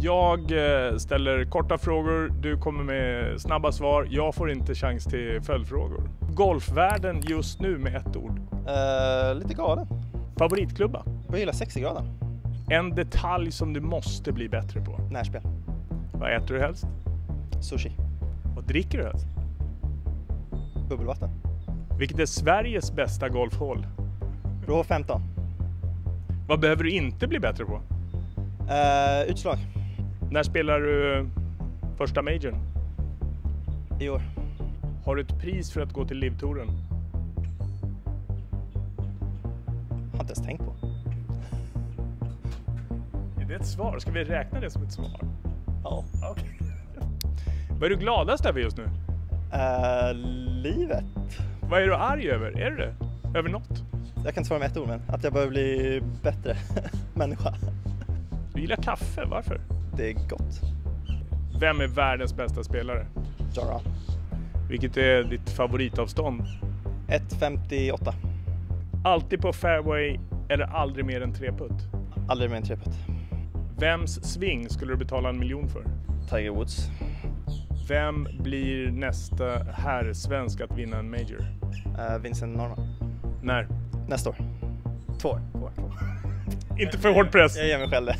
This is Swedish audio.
Jag eh, ställer korta frågor, du kommer med snabba svar. Jag får inte chans till följdfrågor. Golfvärlden just nu med ett ord. Uh, lite galen. Favoritklubba? Jag gillar 60 grader. En detalj som du måste bli bättre på? Närspel. Vad äter du helst? Sushi. Vad dricker du helst? Bubbelvatten. Vilket är Sveriges bästa golfhål? Rå 15. Vad behöver du inte bli bättre på? Uh, utslag. När spelar du första majorn? I år. Har du ett pris för att gå till livtouren? Har inte ens tänkt på. Är det ett svar? Ska vi räkna det som ett svar? Ja. Okay. Vad är du gladast över just nu? Uh, livet. Vad är du arg över? Är du det? Över något? Jag kan inte svara med ett ord, men att jag behöver bli bättre människa. Du gillar kaffe, varför? Det är gott. Vem är världens bästa spelare? Jara. Vilket är ditt favoritavstånd? 1.58. Alltid på fairway eller aldrig mer än tre putt? Aldrig mer än tre putt. Vems sving skulle du betala en miljon för? Tiger Woods. Vem blir nästa herr-svensk att vinna en Major? Uh, Vincent Norman. När? Nästa år. Två år. Två år. Inte för hård press. Jag ger mig själv det.